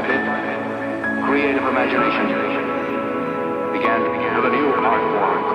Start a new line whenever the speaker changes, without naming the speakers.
by creative imagination began to become a new art form.